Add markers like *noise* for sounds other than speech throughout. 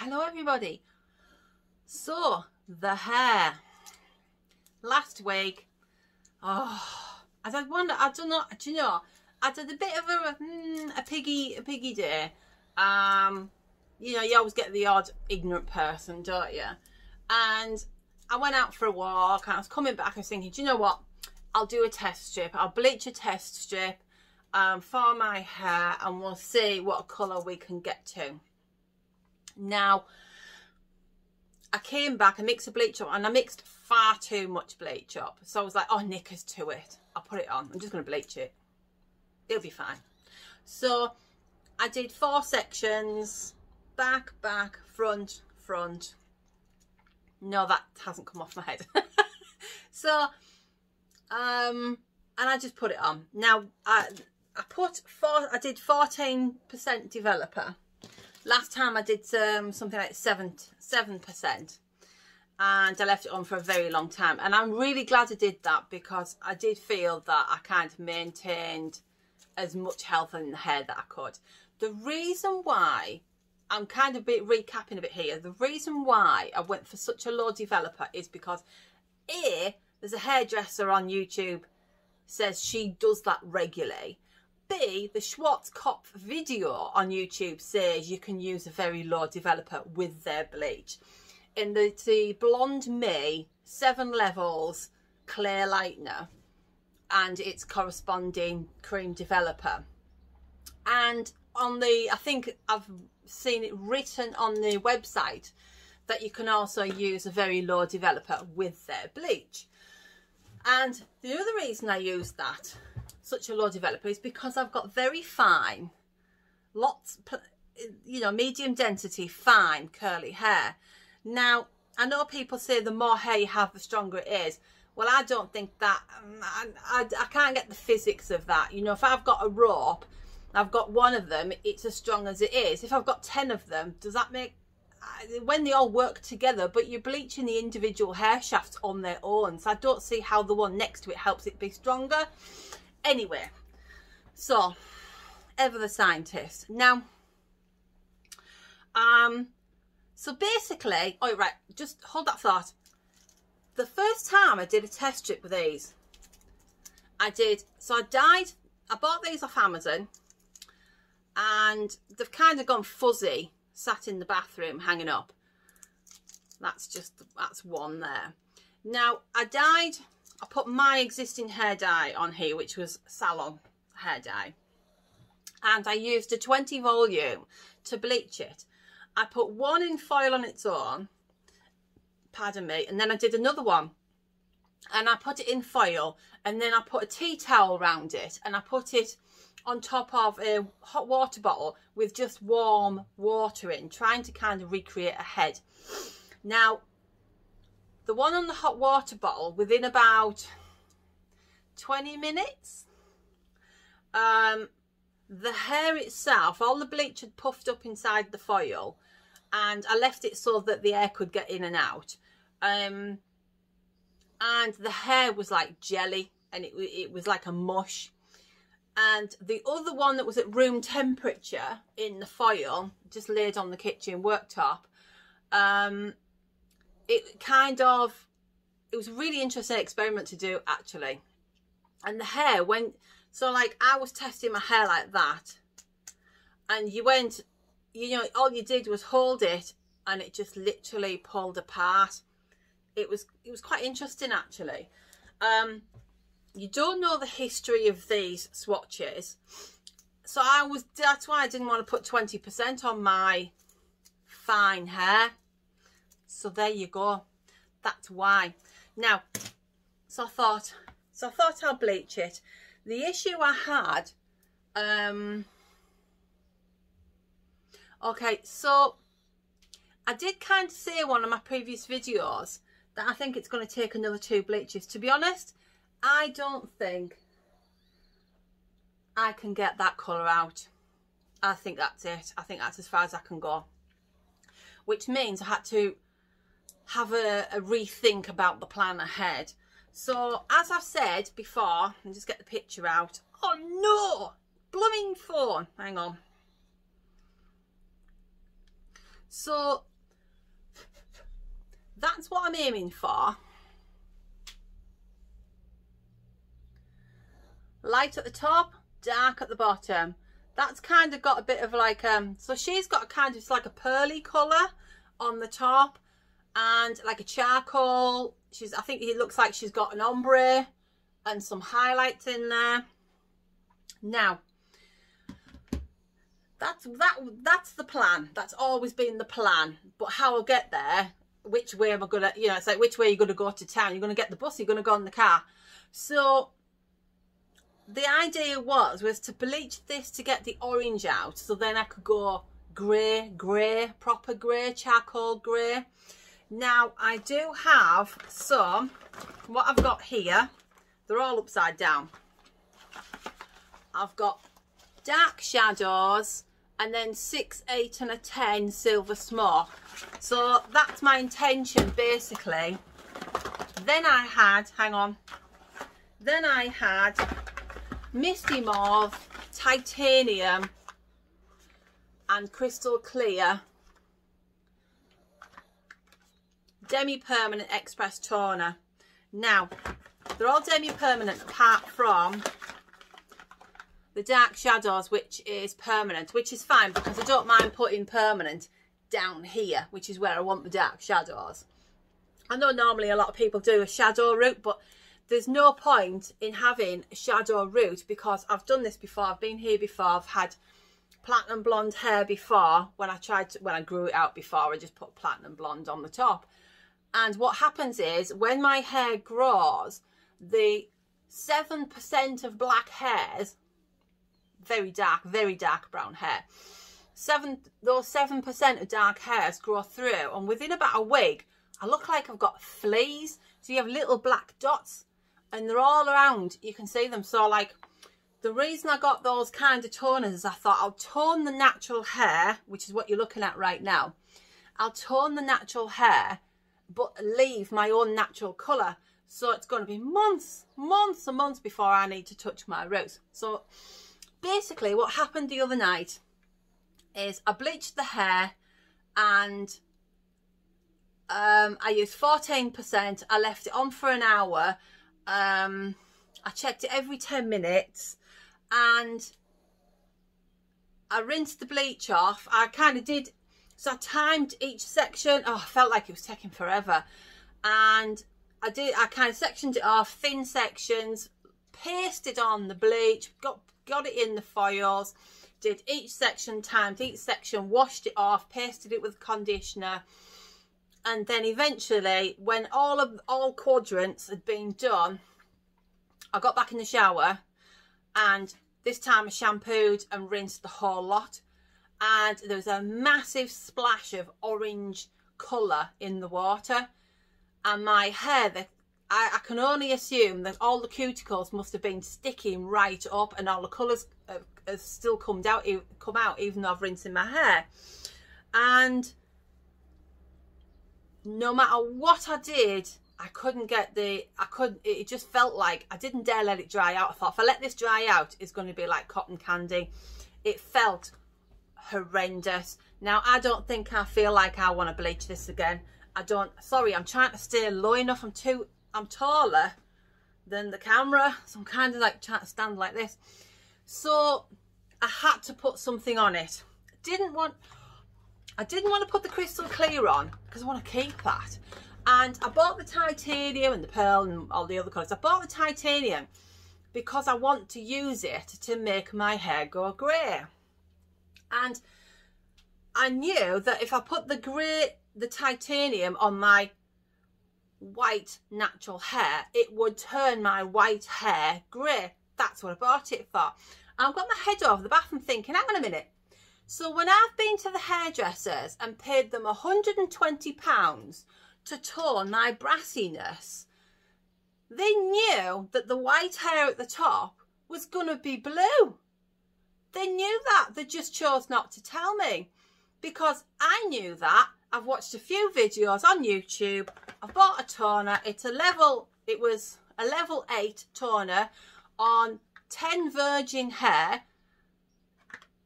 Hello everybody. So, the hair. Last week, oh, I wonder, I don't know, do you know, I did a bit of a, mm, a piggy, a piggy day. Um, you know, you always get the odd ignorant person, don't you? And I went out for a walk and I was coming back and thinking, do you know what? I'll do a test strip. I'll bleach a test strip um, for my hair and we'll see what colour we can get to. Now, I came back, I mixed a bleach up and I mixed far too much bleach up. So I was like, oh, knickers to it. I'll put it on. I'm just going to bleach it. It'll be fine. So I did four sections, back, back, front, front. No, that hasn't come off my head. *laughs* so, um, and I just put it on. Now, I, I put four, I did 14% developer Last time I did um, something like 7 7% and I left it on for a very long time. And I'm really glad I did that because I did feel that I kind of maintained as much health in the hair that I could. The reason why, I'm kind of bit recapping a bit here, the reason why I went for such a low developer is because A, there's a hairdresser on YouTube says she does that regularly B, the Schwarzkopf video on YouTube says you can use a very low developer with their bleach. In the, the Blonde Me 7 levels clear lightener and its corresponding cream developer. And on the, I think I've seen it written on the website that you can also use a very low developer with their bleach. And the other reason I use that such a low developer is because I've got very fine, lots, you know, medium density, fine curly hair. Now, I know people say the more hair you have, the stronger it is. Well, I don't think that, um, I, I, I can't get the physics of that. You know, if I've got a rope, I've got one of them, it's as strong as it is. If I've got 10 of them, does that make when they all work together but you're bleaching the individual hair shafts on their own so I don't see how the one next to it helps it be stronger Anyway, so ever the scientist. Now, um, so basically, oh right, just hold that thought. The first time I did a test strip with these, I did, so I dyed, I bought these off Amazon and they've kind of gone fuzzy, sat in the bathroom hanging up. That's just, that's one there. Now, I dyed I put my existing hair dye on here, which was Salon hair dye. And I used a 20 volume to bleach it. I put one in foil on its own, pardon me, and then I did another one. And I put it in foil, and then I put a tea towel around it, and I put it on top of a hot water bottle with just warm water in, trying to kind of recreate a head. Now, the one on the hot water bottle within about 20 minutes. Um, the hair itself, all the bleach had puffed up inside the foil and I left it so that the air could get in and out. Um, and the hair was like jelly and it, it was like a mush. And the other one that was at room temperature in the foil, just laid on the kitchen worktop, um, it kind of it was a really interesting experiment to do actually. And the hair went so like i was testing my hair like that. And you went you know all you did was hold it and it just literally pulled apart. It was it was quite interesting actually. Um you don't know the history of these swatches. So i was that's why i didn't want to put 20 percent on my fine hair so there you go. That's why. Now, so I thought, so I thought I'll bleach it. The issue I had, um, okay, so I did kind of say one of my previous videos that I think it's going to take another two bleaches. To be honest, I don't think I can get that colour out. I think that's it. I think that's as far as I can go. Which means I had to have a, a rethink about the plan ahead. So as I've said before, and just get the picture out. Oh no! Blooming phone. Hang on. So that's what I'm aiming for. Light at the top, dark at the bottom. That's kind of got a bit of like, um, so she's got a kind of, it's like a pearly colour on the top and like a charcoal. She's, I think it looks like she's got an ombre and some highlights in there. Now, that's that that's the plan. That's always been the plan. But how i'll get there which way am i gonna you know it's like which way you're gonna go to town? You're gonna get the bus you're gonna go in the car. So the idea was was to bleach this to get the orange out. So then i could go grey grey proper grey charcoal grey now i do have some what i've got here they're all upside down i've got dark shadows and then six, eight and a 10 silver smoke. So that's my intention basically. Then I had, hang on, then I had Misty Mauve, Titanium and Crystal Clear Demi-Permanent Express Toner. Now, they're all demi-permanent apart from the dark shadows which is permanent which is fine because I don't mind putting permanent down here which is where I want the dark shadows I know normally a lot of people do a shadow root but there's no point in having a shadow root because I've done this before I've been here before I've had platinum blonde hair before when I tried to when I grew it out before I just put platinum blonde on the top and what happens is when my hair grows the 7% of black hairs very dark, very dark brown hair. Seven, those 7% of dark hairs grow through and within about a week, I look like I've got fleas. So you have little black dots and they're all around. You can see them. So like the reason I got those kind of toners is I thought I'll tone the natural hair, which is what you're looking at right now. I'll tone the natural hair, but leave my own natural colour. So it's going to be months, months and months before I need to touch my roots. So basically what happened the other night is I bleached the hair and um, I used 14%. I left it on for an hour. Um, I checked it every 10 minutes and I rinsed the bleach off. I kind of did, so I timed each section. Oh, I felt like it was taking forever. And I did, I kind of sectioned it off, thin sections, pasted on the bleach, got got it in the foils, did each section, timed each section, washed it off, pasted it with conditioner. And then eventually, when all of all quadrants had been done, I got back in the shower and this time I shampooed and rinsed the whole lot. And there was a massive splash of orange colour in the water. And my hair, the I, I, can only assume that all the cuticles must have been sticking right up and all the colours have, have still come out, come out even though I've rinsed in my hair. And no matter what I did, I couldn't get the, I couldn't, it just felt like I didn't dare let it dry out. I thought if I let this dry out, it's going to be like cotton candy. It felt horrendous. Now, I don't think I feel like I want to bleach this again. I don't, sorry, I'm trying to stay low enough. I'm too I'm taller than the camera. So I'm kind of like trying to stand like this. So I had to put something on it. Didn't want, I didn't want to put the crystal clear on because I want to keep that. And I bought the titanium and the pearl and all the other colours. I bought the titanium because I want to use it to make my hair go grey. And I knew that if I put the grey, the titanium on my white natural hair, it would turn my white hair grey. That's what I bought it for. I've got my head over the bath and thinking, hang on a minute. So when I've been to the hairdressers and paid them £120 to tone my brassiness, they knew that the white hair at the top was going to be blue. They knew that. They just chose not to tell me because I knew that I've watched a few videos on YouTube. I've bought a toner. It's a level, it was a level 8 toner on 10 virgin hair.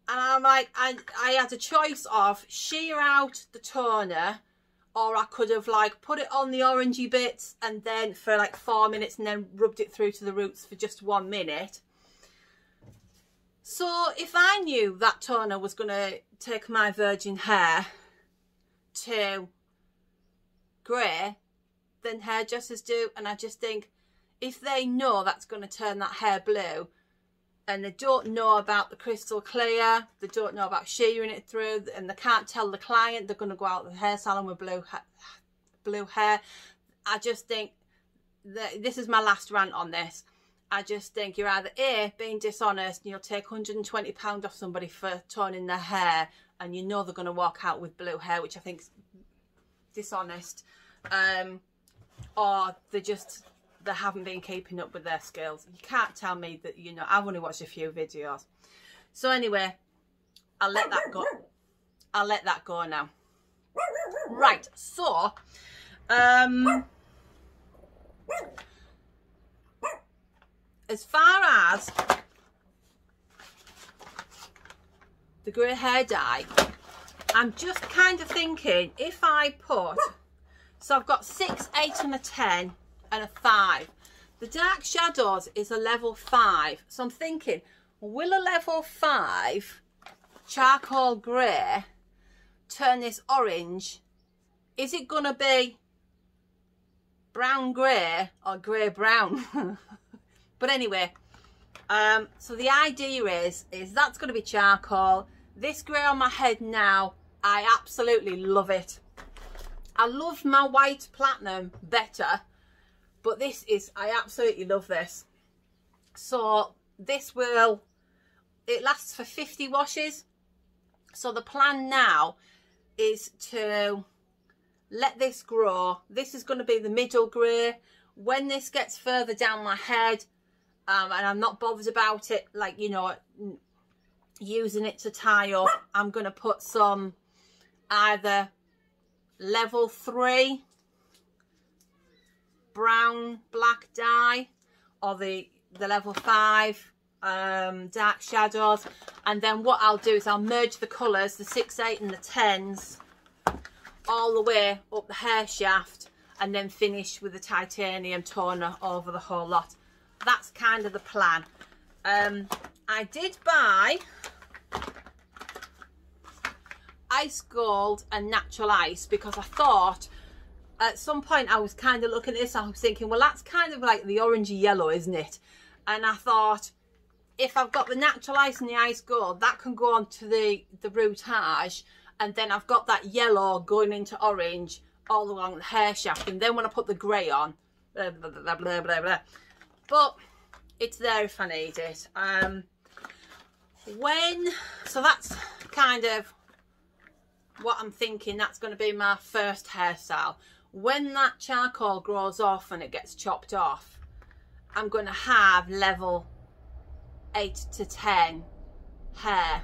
And I'm like, I, I had a choice of sheer out the toner or I could have like put it on the orangey bits and then for like four minutes and then rubbed it through to the roots for just one minute. So if I knew that toner was going to take my virgin hair to grey, then hairdressers do. And I just think if they know that's going to turn that hair blue and they don't know about the crystal clear, they don't know about sheering it through and they can't tell the client they're going to go out the hair salon with blue, ha blue hair. I just think that this is my last rant on this. I just think you're either A, being dishonest and you'll take £120 off somebody for toning their hair and you know they're going to walk out with blue hair, which I think is dishonest. Um, or they just they haven't been keeping up with their skills. You can't tell me that, you know, I've only watched a few videos. So anyway, I'll let that go. I'll let that go now. Right, so, um, as far as the grey hair dye, I'm just kind of thinking if I put, so I've got six, eight and a 10 and a 5. The Dark Shadows is a level 5. So I'm thinking, will a level 5 charcoal grey turn this orange? Is it to be brown grey or grey brown? *laughs* but anyway, um, so the idea is, is that's going to be charcoal. This grey on my head now, I absolutely love it. I love my white platinum better but this is, I absolutely love this. So this will, it lasts for 50 washes. So the plan now is to let this grow. This is going to be the middle grey. When this gets further down my head, um, and I'm not bothered about it, like, you know, using it to tie up, I'm going to put some either level 3 brown black dye or the the level 5 um, dark shadows. And then what I'll do is I'll merge the colours the 6 8 and the 10s all the way up the hair shaft and then finish with the titanium toner over the whole lot that's kind of the plan um, I did buy ice gold and natural ice because I thought at some point I was kind of looking at this I was thinking well that's kind of like the orangey yellow isn't it and I thought if I've got the natural ice and the ice gold that can go on to the the routage and then I've got that yellow going into orange all along the hair shaft and then when I put the grey on blah, blah, blah, blah, blah, blah. But it's there if I need it um when so that's kind of what I'm thinking that's going to be my first hairstyle when that charcoal grows off and it gets chopped off, I'm going to have level 8 to 10 hair.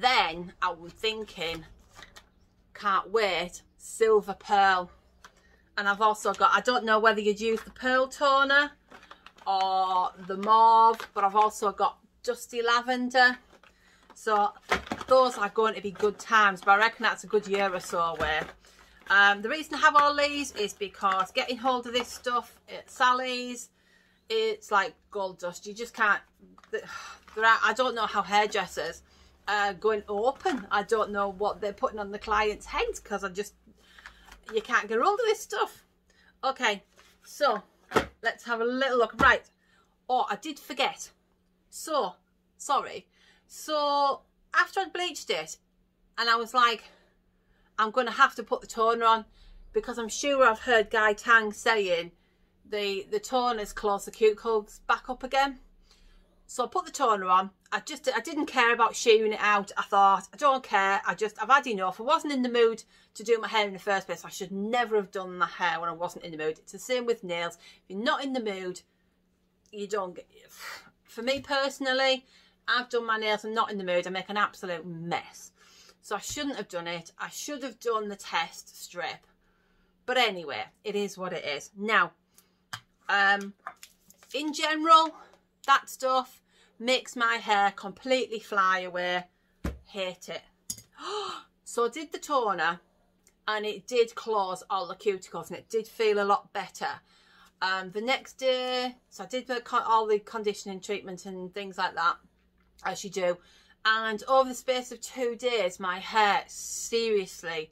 Then I'm thinking, can't wait, silver pearl. And I've also got, I don't know whether you'd use the pearl toner or the mauve, but I've also got dusty lavender. So those are going to be good times, but I reckon that's a good year or so away. Um, the reason I have all these is because getting hold of this stuff at Sally's, it's like gold dust. You just can't, I don't know how hairdressers are going open. I don't know what they're putting on the client's heads because I just, you can't get hold of this stuff. Okay, so let's have a little look. Right. Oh, I did forget. So, sorry. So, after I'd bleached it, and I was like, I'm going to have to put the toner on because I'm sure I've heard Guy Tang saying the, the toner's close the cuticles back up again. So I put the toner on. I just, I didn't care about sheering it out. I thought, I don't care. I just, I've had enough. I wasn't in the mood to do my hair in the first place. I should never have done my hair when I wasn't in the mood. It's the same with nails. If you're not in the mood, you don't get, for me personally, I've done my nails. I'm not in the mood. I make an absolute mess. So I shouldn't have done it. I should have done the test strip. But anyway, it is what it is. Now, um, in general, that stuff, makes my hair completely fly away. Hate it. *gasps* so I did the toner and it did close all the cuticles and it did feel a lot better. Um, the next day, so I did all the conditioning treatment and things like that, as you do. And over the space of two days, my hair, seriously,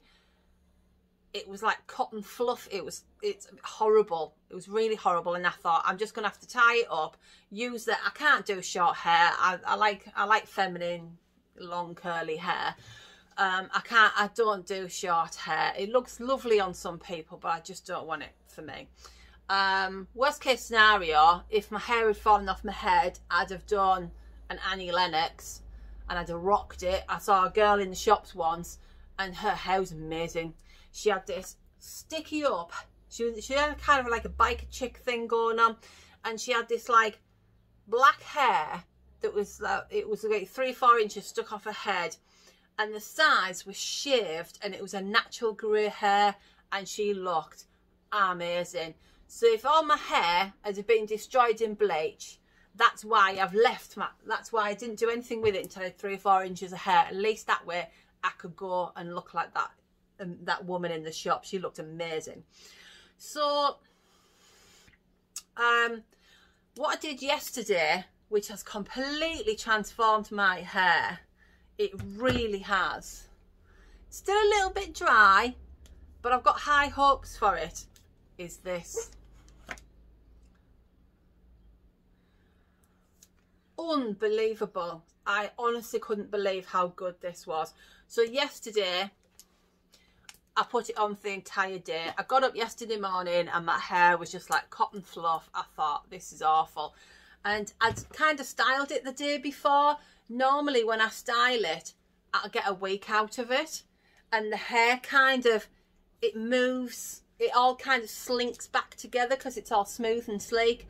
it was like cotton fluff. It was, it's horrible. It was really horrible. And I thought, I'm just going to have to tie it up, use that. I can't do short hair. I, I like, I like feminine, long curly hair. Um, I can't, I don't do short hair. It looks lovely on some people, but I just don't want it for me. Um, worst case scenario, if my hair had fallen off my head, I'd have done an Annie Lennox and I'd have rocked it. I saw a girl in the shops once and her hair was amazing. She had this sticky up. She, was she had kind of like a biker chick thing going on and she had this like black hair that was uh, it was like three four inches stuck off her head and the sides were shaved and it was a natural grey hair and she looked amazing. So if all my hair had been destroyed in bleach that's why I've left my that's why I didn't do anything with it until I had three or four inches of hair. At least that way I could go and look like that that woman in the shop she looked amazing so um what I did yesterday which has completely transformed my hair it really has. Still a little bit dry, but I've got high hopes for it, is this. Unbelievable. I honestly couldn't believe how good this was. So yesterday, I put it on for the entire day. I got up yesterday morning and my hair was just like cotton fluff. I thought, this is awful. And I'd kind of styled it the day before normally when I style it, I'll get a week out of it. And the hair kind of, it moves, it all kind of slinks back together because it's all smooth and sleek.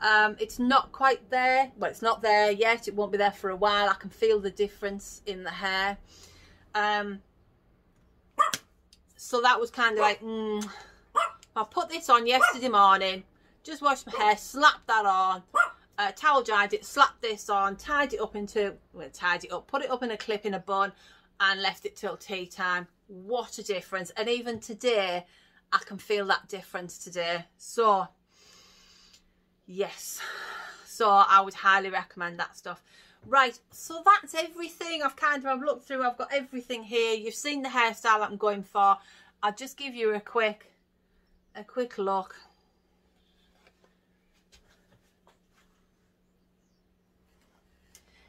Um, it's not quite there. Well, it's not there yet. It won't be there for a while. I can feel the difference in the hair. Um, so that was kind of like, mm. I put this on yesterday morning. Just washed my hair, slapped that on uh, towel dried it, slapped this on, tied it up into, well, tied it up, put it up in a clip in a bun and left it till tea time. What a difference. And even today, I can feel that difference today. So, yes. So I would highly recommend that stuff. Right, so that's everything. I've kind of I've looked through, I've got everything here. You've seen the hairstyle that I'm going for. I'll just give you a quick, a quick look.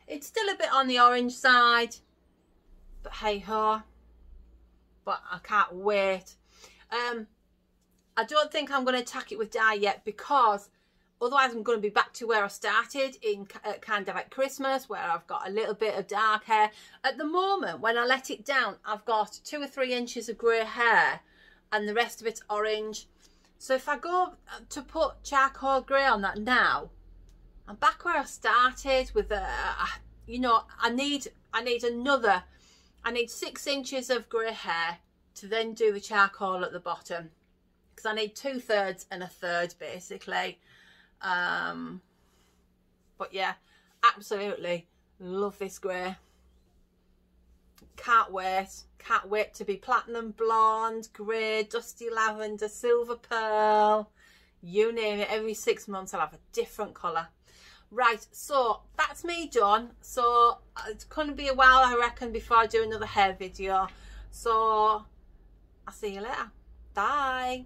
It's still a bit on the orange side, but hey ho. But I can't wait. Um, I don't think I'm going to attack it with dye yet because otherwise I'm going to be back to where I started in uh, kind of like Christmas where I've got a little bit of dark hair. At the moment, when I let it down, I've got two or three inches of grey hair and the rest of it's orange. So if I go uh, to put charcoal grey on that now, I'm back where I started with a, you know, I need, I need another, I need six inches of grey hair to then do the charcoal at the bottom because I need two thirds and a third basically. Um, but yeah, absolutely love this grey. Can't wait. Can't wait to be platinum blonde, grey, dusty lavender, silver pearl. You name it, every six months I'll have a different colour. Right, so that's me done. So it's going to be a while, I reckon, before I do another hair video. So I'll see you later. Bye.